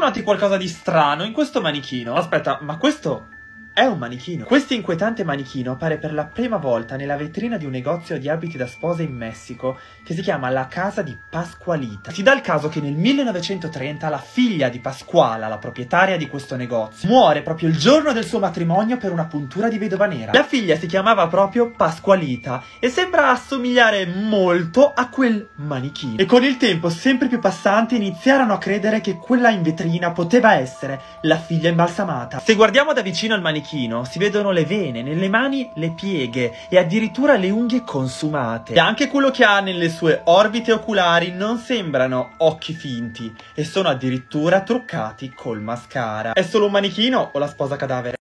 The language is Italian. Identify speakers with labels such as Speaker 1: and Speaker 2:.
Speaker 1: Noti qualcosa di strano in questo manichino? Aspetta, ma questo è un manichino. Questo inquietante manichino appare per la prima volta nella vetrina di un negozio di abiti da sposa in Messico che si chiama La Casa di Pasqualita. Si dà il caso che nel 1930 la figlia di Pasquala, la proprietaria di questo negozio, muore proprio il giorno del suo matrimonio per una puntura di vedova nera. La figlia si chiamava proprio Pasqualita e sembra assomigliare molto a quel manichino. E con il tempo sempre più passante iniziarono a credere che quella in vetrina poteva essere la figlia imbalsamata. Se guardiamo da vicino il manichino manichino si vedono le vene, nelle mani le pieghe e addirittura le unghie consumate. E anche quello che ha nelle sue orbite oculari non sembrano occhi finti e sono addirittura truccati col mascara. È solo un manichino o la sposa cadavere?